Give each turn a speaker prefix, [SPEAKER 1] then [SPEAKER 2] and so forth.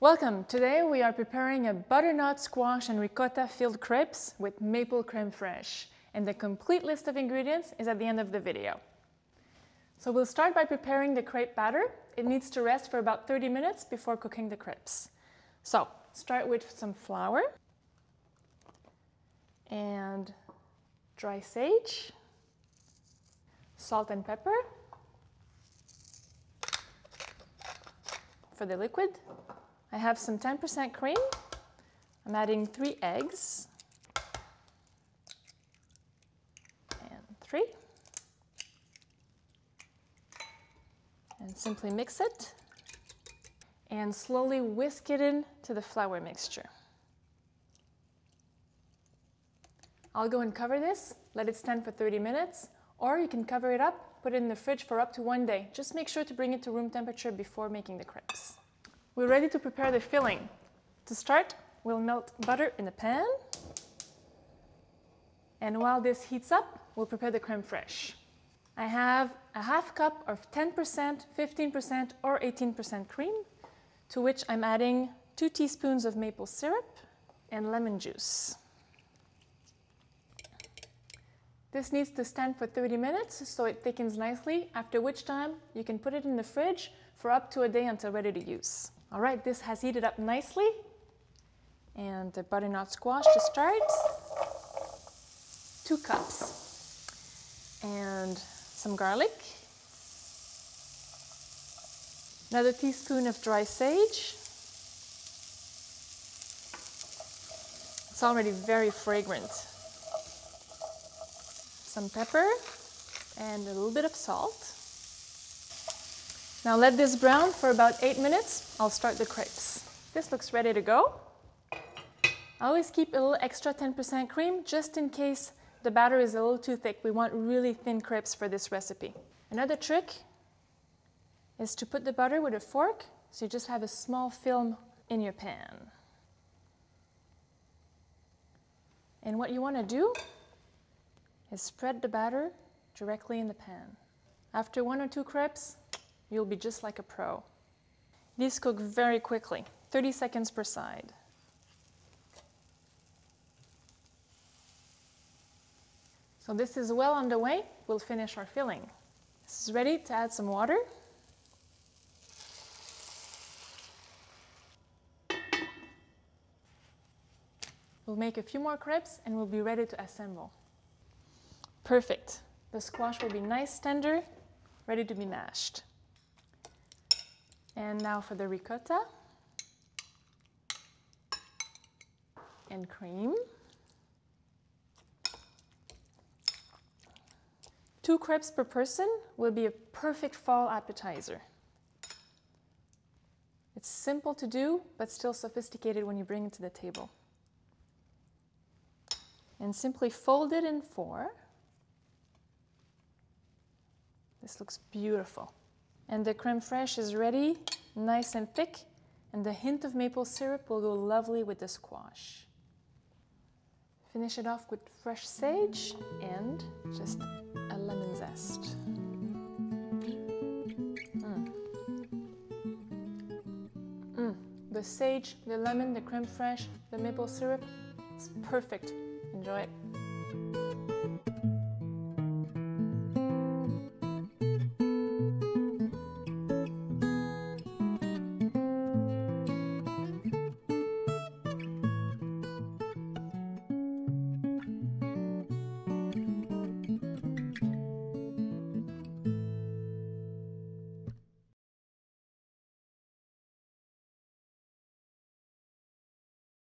[SPEAKER 1] Welcome! Today we are preparing a butternut squash and ricotta filled crepes with maple creme fraiche. And the complete list of ingredients is at the end of the video. So we'll start by preparing the crepe batter. It needs to rest for about 30 minutes before cooking the crepes. So start with some flour and dry sage, salt and pepper for the liquid, I have some 10% cream. I'm adding three eggs. And three. And simply mix it. And slowly whisk it into the flour mixture. I'll go and cover this, let it stand for 30 minutes, or you can cover it up, put it in the fridge for up to one day. Just make sure to bring it to room temperature before making the crepes. We're ready to prepare the filling. To start, we'll melt butter in a pan. And while this heats up, we'll prepare the creme fraiche. I have a half cup of 10%, 15% or 18% cream, to which I'm adding two teaspoons of maple syrup and lemon juice. This needs to stand for 30 minutes so it thickens nicely, after which time you can put it in the fridge for up to a day until ready to use. All right, this has heated up nicely. And the butternut squash to start. Two cups. And some garlic. Another teaspoon of dry sage. It's already very fragrant. Some pepper and a little bit of salt. Now let this brown for about eight minutes. I'll start the crepes. This looks ready to go. I always keep a little extra 10% cream just in case the batter is a little too thick. We want really thin crepes for this recipe. Another trick is to put the butter with a fork so you just have a small film in your pan. And what you want to do is spread the batter directly in the pan. After one or two crepes, You'll be just like a pro. These cook very quickly, 30 seconds per side. So this is well underway. We'll finish our filling. This is ready to add some water. We'll make a few more crepes and we'll be ready to assemble. Perfect. The squash will be nice tender, ready to be mashed. And now for the ricotta and cream. Two crepes per person will be a perfect fall appetizer. It's simple to do, but still sophisticated when you bring it to the table. And simply fold it in four. This looks beautiful. And the creme fraiche is ready, nice and thick, and the hint of maple syrup will go lovely with the squash. Finish it off with fresh sage and just a lemon zest. Mm. Mm. The sage, the lemon, the creme fraiche, the maple syrup, it's perfect. Enjoy it.